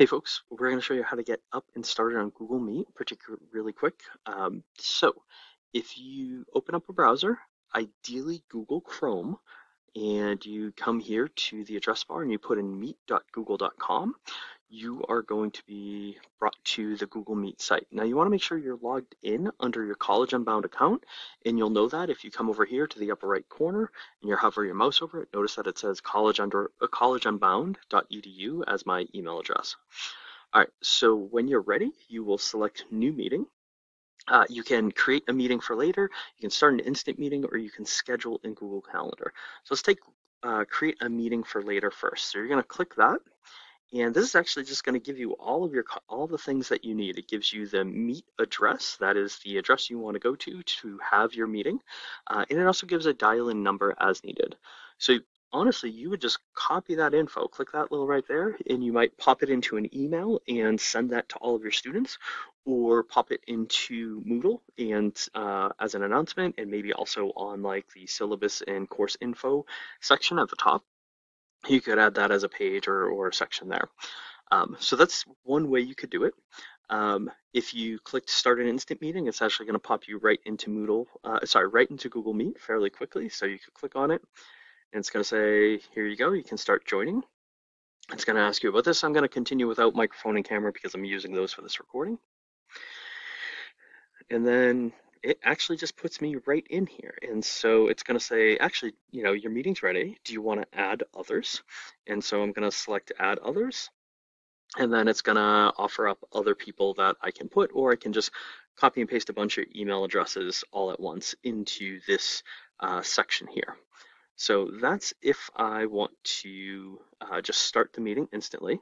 Hey folks, we're going to show you how to get up and started on Google Meet, particularly really quick. Um, so if you open up a browser, ideally Google Chrome, and you come here to the address bar and you put in meet.google.com, you are going to be brought to the Google Meet site. Now you want to make sure you're logged in under your College Unbound account, and you'll know that if you come over here to the upper right corner and you hover your mouse over it, notice that it says college under uh, collegeunbound.edu as my email address. All right, so when you're ready, you will select New Meeting. Uh, you can create a meeting for later, you can start an instant meeting, or you can schedule in Google Calendar. So let's take uh, create a meeting for later first. So you're going to click that. And this is actually just going to give you all of your all the things that you need. It gives you the meet address, that is the address you want to go to to have your meeting, uh, and it also gives a dial-in number as needed. So honestly, you would just copy that info, click that little right there, and you might pop it into an email and send that to all of your students, or pop it into Moodle and uh, as an announcement, and maybe also on like the syllabus and course info section at the top you could add that as a page or, or a section there. Um, so that's one way you could do it. Um, if you click to start an instant meeting, it's actually going to pop you right into Moodle, uh, sorry, right into Google Meet fairly quickly. So you could click on it and it's going to say, here you go, you can start joining. It's going to ask you about this. I'm going to continue without microphone and camera because I'm using those for this recording. And then it actually just puts me right in here. And so it's going to say, actually, you know, your meeting's ready. Do you want to add others? And so I'm going to select add others. And then it's going to offer up other people that I can put, or I can just copy and paste a bunch of email addresses all at once into this uh, section here. So that's if I want to uh, just start the meeting instantly.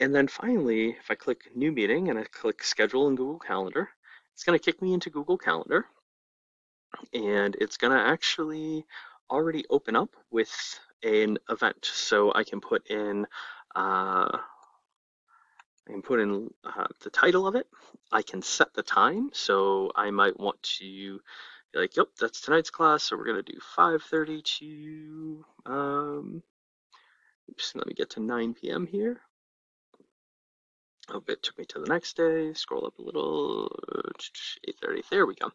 And then finally, if I click new meeting and I click schedule in Google Calendar, it's going to kick me into Google Calendar and it's going to actually already open up with an event. So I can put in uh, I can put in uh, the title of it. I can set the time. So I might want to be like, yep, that's tonight's class. So we're going to do 5.30 to, um, oops, let me get to 9 p.m. here. Oh, it took me to the next day. Scroll up a little. 8:30. There we go.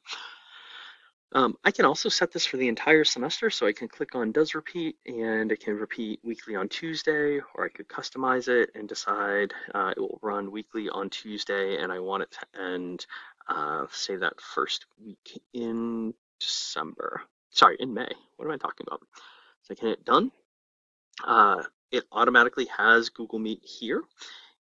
Um, I can also set this for the entire semester, so I can click on does repeat and it can repeat weekly on Tuesday, or I could customize it and decide uh, it will run weekly on Tuesday and I want it to end, uh, say that first week in December. Sorry, in May. What am I talking about? So I can hit done. Uh, it automatically has Google Meet here.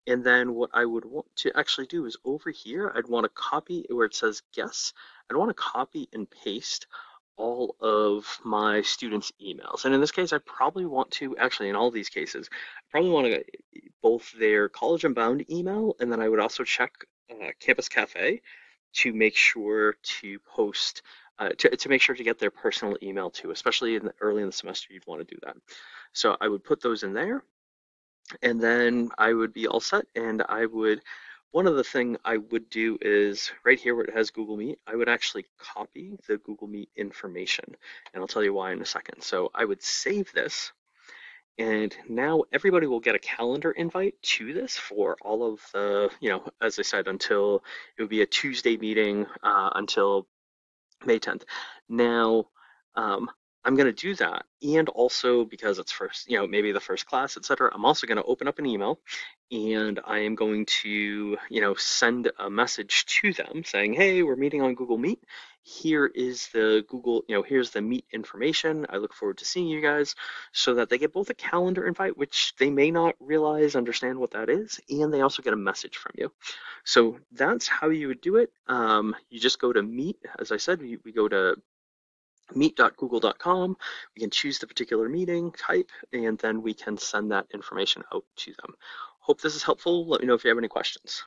And then what I would want to actually do is over here, I'd want to copy where it says guess, I'd want to copy and paste all of my students' emails. And in this case, I probably want to, actually in all these cases, I probably want to both their College Unbound email, and then I would also check uh, Campus Cafe to make sure to post, uh, to, to make sure to get their personal email too, especially in the, early in the semester, you'd want to do that. So I would put those in there and then I would be all set and I would one of the thing I would do is right here where it has Google Meet, I would actually copy the Google Meet information and I'll tell you why in a second. So I would save this and now everybody will get a calendar invite to this for all of the, you know, as I said, until it would be a Tuesday meeting uh, until May 10th. Now, um, I'm going to do that. And also because it's first, you know, maybe the first class, etc. I'm also going to open up an email and I am going to, you know, send a message to them saying, hey, we're meeting on Google Meet. Here is the Google, you know, here's the Meet information. I look forward to seeing you guys so that they get both a calendar invite, which they may not realize, understand what that is, and they also get a message from you. So that's how you would do it. Um, you just go to Meet. As I said, we, we go to meet.google.com. We can choose the particular meeting type, and then we can send that information out to them. Hope this is helpful. Let me know if you have any questions.